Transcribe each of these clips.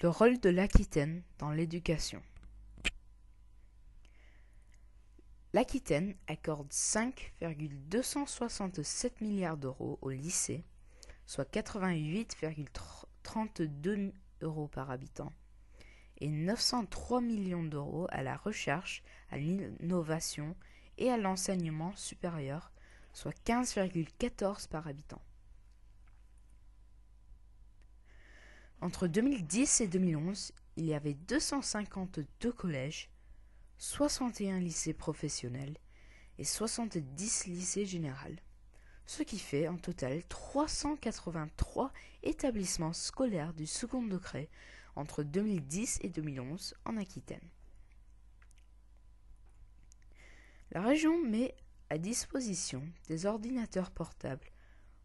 Le rôle de l'Aquitaine dans l'éducation. L'Aquitaine accorde 5,267 milliards d'euros au lycée, soit 88,32 euros par habitant, et 903 millions d'euros à la recherche, à l'innovation et à l'enseignement supérieur, soit 15,14 par habitant. Entre 2010 et 2011, il y avait 252 collèges, 61 lycées professionnels et 70 lycées généraux, ce qui fait en total 383 établissements scolaires du second degré entre 2010 et 2011 en Aquitaine. La région met à disposition des ordinateurs portables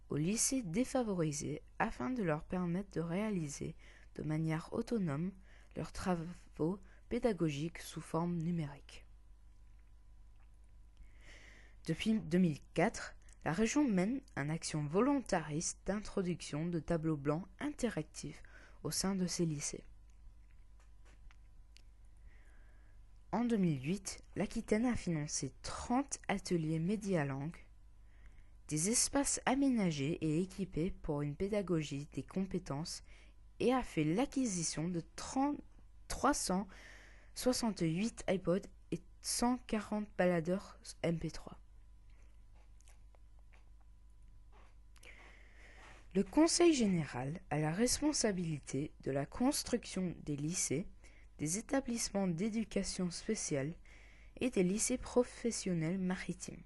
aux lycées défavorisés afin de leur permettre de réaliser de manière autonome leurs travaux pédagogiques sous forme numérique. Depuis 2004, la région mène une action volontariste d'introduction de tableaux blancs interactifs au sein de ces lycées. En 2008, l'Aquitaine a financé 30 ateliers médialangues des espaces aménagés et équipés pour une pédagogie des compétences et a fait l'acquisition de 30, 368 iPods et 140 baladeurs MP3. Le Conseil général a la responsabilité de la construction des lycées, des établissements d'éducation spéciale et des lycées professionnels maritimes,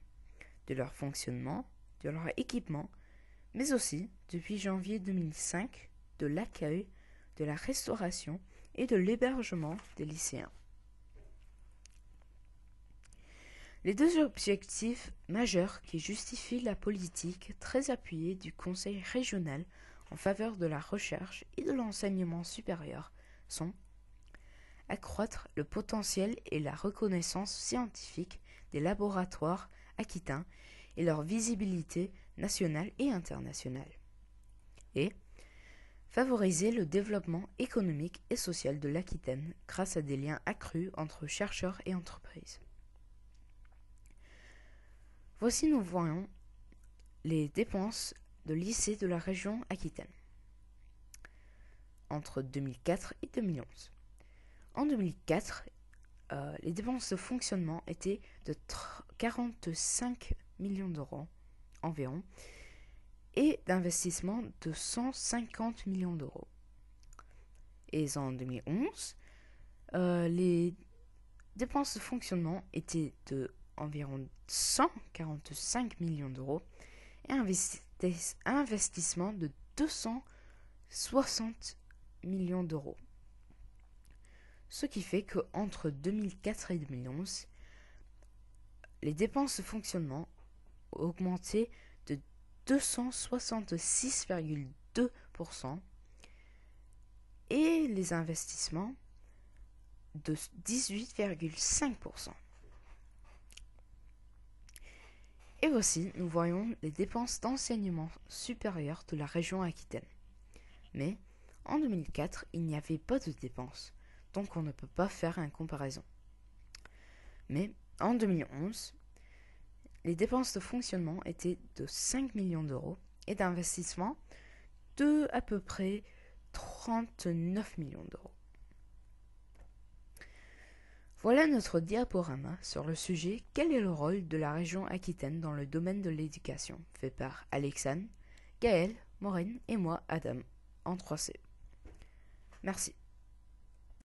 de leur fonctionnement, de leur équipement, mais aussi, depuis janvier 2005, de l'accueil, de la restauration et de l'hébergement des lycéens. Les deux objectifs majeurs qui justifient la politique très appuyée du Conseil régional en faveur de la recherche et de l'enseignement supérieur sont accroître le potentiel et la reconnaissance scientifique des laboratoires aquitains et leur visibilité nationale et internationale. Et favoriser le développement économique et social de l'Aquitaine grâce à des liens accrus entre chercheurs et entreprises. Voici nous voyons les dépenses de lycée de la région Aquitaine entre 2004 et 2011. En 2004, euh, les dépenses de fonctionnement étaient de 45 millions d'euros environ et d'investissement de 150 millions d'euros. Et en 2011, euh, les dépenses de fonctionnement étaient de environ 145 millions d'euros et investissement de 260 millions d'euros. Ce qui fait qu'entre 2004 et 2011, les dépenses de fonctionnement augmenté de 266,2% et les investissements de 18,5%. Et voici, nous voyons les dépenses d'enseignement supérieur de la région Aquitaine. Mais en 2004, il n'y avait pas de dépenses, donc on ne peut pas faire une comparaison. Mais en 2011, les dépenses de fonctionnement étaient de 5 millions d'euros et d'investissement de à peu près 39 millions d'euros. Voilà notre diaporama sur le sujet Quel est le rôle de la région Aquitaine dans le domaine de l'éducation? fait par Alexandre, Gaël, Maureen et moi, Adam, en 3C. Merci.